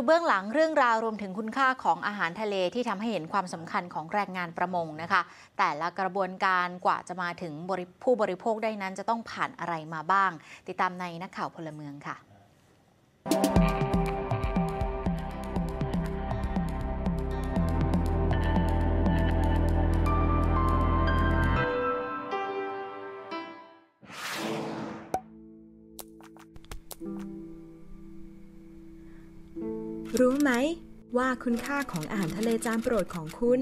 ดูเบื้องหลังเรื่องราวรวมถึงคุณค่าของอาหารทะเลที่ทำให้เห็นความสำคัญของแรงงานประมงนะคะ แต่ละกระบวนการกว่าจะมาถึงผู้บริโภคได้นั้นจะต้องผ่านอะไรมาบ้าง ติดตามในนักข่าวพลเมืองค่ะ รู้ไหมว่าคุณค่าของอาหารทะเลจานโปรดของคุณ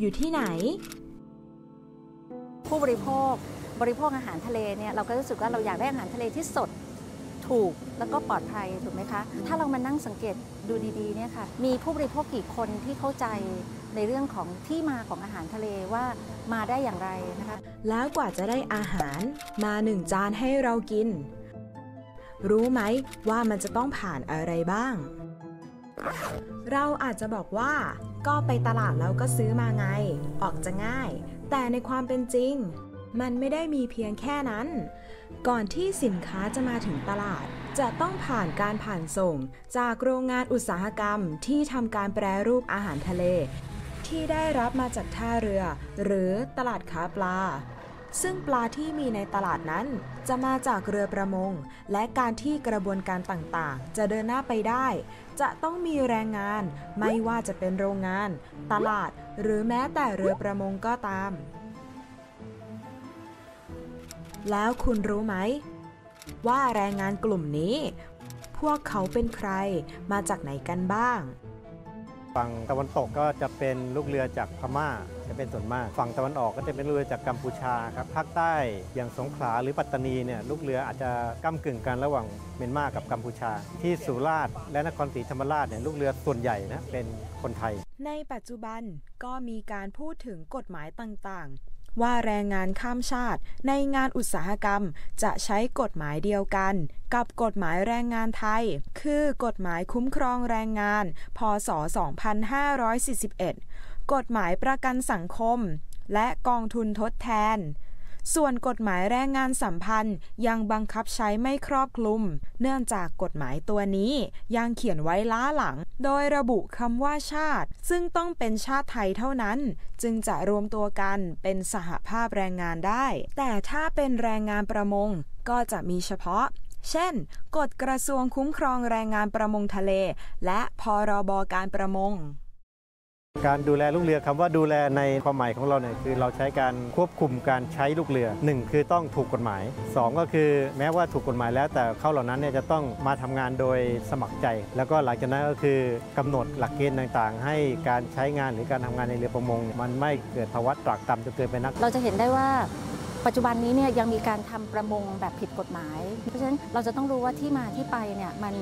อยู่ที่ไหน ผู้บริโภคบริโภคอาหารทะเลเนี่ยเราก็รู้สึกว่าเราอยากได้อาหารทะเลที่สดถูกแล้วก็ปลอดภัยถูกไหมคะ ถ้าเรามานั่งสังเกตดูดีๆเนี่ยค่ะมีผู้บริโภคกี่คนที่เข้าใจในเรื่องของที่มาของอาหารทะเลว่ามาได้อย่างไรนะคะ แล้วกว่าจะได้อาหารมาหนึ่งจานให้เรากิน รู้ไหมว่ามันจะต้องผ่านอะไรบ้าง เราอาจจะบอกว่า ก็ไปตลาดแล้วก็ซื้อมาไง ออกจะง่าย แต่ในความเป็นจริง มันไม่ได้มีเพียงแค่นั้น ก่อนที่สินค้าจะมาถึงตลาด จะต้องผ่านการผ่านส่ง จากโรงงานอุตสาหกรรมที่ทำการแปรรูปอาหารทะเล ที่ได้รับมาจากท่าเรือ หรือตลาดค้าปลา ซึ่งปลาที่มีในตลาดนั้น จะมาจากเรือประมง และการที่กระบวนการต่างๆ จะเดินหน้าไปได้ จะต้องมีแรงงาน ไม่ว่าจะเป็นโรงงาน ตลาด หรือแม้แต่เรือประมงก็ตาม แล้วคุณรู้ไหม ว่าแรงงานกลุ่มนี้ พวกเขาเป็นใครมาจากไหนกันบ้าง ฝั่งตะวันตกก็จะเป็นลูกเรือจากพม่าจะเป็นส่วนมาก ฝั่งตะวันออกก็จะเป็นลูกเรือจากกัมพูชาครับภาคใต้อย่างสงขลาหรือปัตตานีเนี่ยลูกเรืออาจจะก้ากึ่งกันระหว่างเมียนมากับกัมพูชา ที่สุราษฎร์และนครศรีธรรมราชเนี่ยลูกเรือส่วนใหญ่นะเป็นคนไทย ในปัจจุบันก็มีการพูดถึงกฎหมายต่าง ว่าแรงงานข้ามชาติ ในงานอุตสาหกรรมจะใช้กฎหมายเดียวกัน กับกฎหมายแรงงานไทย คือกฎหมายคุ้มครองแรงงาน พศ 2541 กฎหมายประกันสังคม และกองทุนทดแทน ส่วนกฎหมายแรงงานสัมพันธ์ยังบังคับใช้ไม่ครอบคลุม เนื่องจากกฎหมายตัวนี้ยังเขียนไว้ล้าหลัง โดยระบุคำว่าชาติ ซึ่งต้องเป็นชาติไทยเท่านั้น จึงจะรวมตัวกันเป็นสหภาพแรงงานได้ แต่ถ้าเป็นแรงงานประมงก็จะมีเฉพาะเช่น กฎกระทรวงคุ้มครองแรงงานประมงทะเล และพรบการประมง การดูแลลูกเรือคำว่าดูแลในความหมายของเราเนี่ยคือเราใช้การควบคุมการใช้ลูกเรือ 1 คือต้องถูกกฎหมาย 2 ก็คือแม้ว่าถูกกฎหมายแล้ว แต่เขาเหล่านั้นเนี่ยจะต้องมาทำงานโดยสมัครใจ แล้วก็หลังจากนั้นก็คือกำหนดหลักเกณฑ์ต่างๆ ให้การใช้งานหรือการทำงานในเรือประมง มันไม่เกิดภาวะตรากต่ำจนเกินไปนัก เราจะเห็นได้ว่าปัจจุบันนี้เนี่ยยังมีการทำประมงแบบผิดกฎหมาย เพราะฉะนั้นเราจะต้องรู้ว่าที่มาที่ไปเนี่ยมัน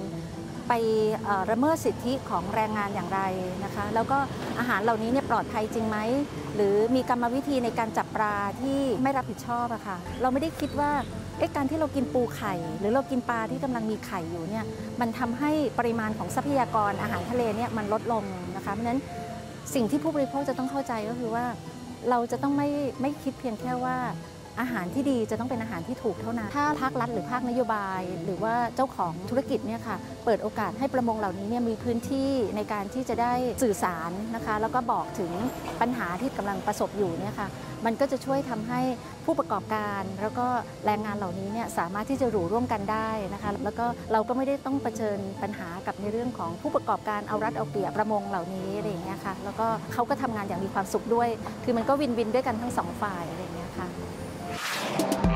ไปละเมิดสิทธิของแรงงานอย่างไรนะคะแล้วก็อาหารเหล่านี้เนี่ยปลอดภัยจริงไหมหรือมีกรรมวิธีในการจับปลาที่ไม่รับผิดชอบอะคะ่ะเราไม่ได้คิดว่าเอ๊ะการที่เรากินปูไข่ หรือเรากินปลาที่กำลังมีไข่อยู่เนี่ยมันทำให้ปริมาณของทรัพยากรอาหารทะเลเนี่ยมันลดลงนะคะเพราะฉะนั้นสิ่งที่ผู้บริโภคจะต้องเข้าใจก็คือว่า เราจะต้องไม่ไม่คิดเพียงแค่ว่า อาหารที่ดีจะต้องเป็นอาหารที่ถูกเท่านั้น ถ้าภาครัฐหรือภาคนโยบาย หรือว่าเจ้าของธุรกิจเนี่ยค่ะเปิดโอกาสให้ประมงเหล่านี้เนี่ยมีพื้นที่ในการที่จะได้สื่อสารนะคะ แล้วก็บอกถึงปัญหาที่กำลังประสบอยู่เนี่ยค่ะมันก็จะช่วยทำให้ผู้ประกอบการ แล้วก็แรงงานเหล่านี้เนี่ยสามารถที่จะอยู่ร่วมกันได้นะคะแล้วก็เราก็ไม่ได้ต้องเผชิญปัญหากับในเรื่องของผู้ประกอบการเอารัดเอาเปรียบประมงเหล่านี้อะไรอย่างเงี้ยค่ะแล้วก็เขาก็ทำงานอย่างมีความสุขด้วย คือมันก็วินวินด้วยกันทั้งสองฝ่ายอะไรอย่างเงี้ยค่ะ Thank you.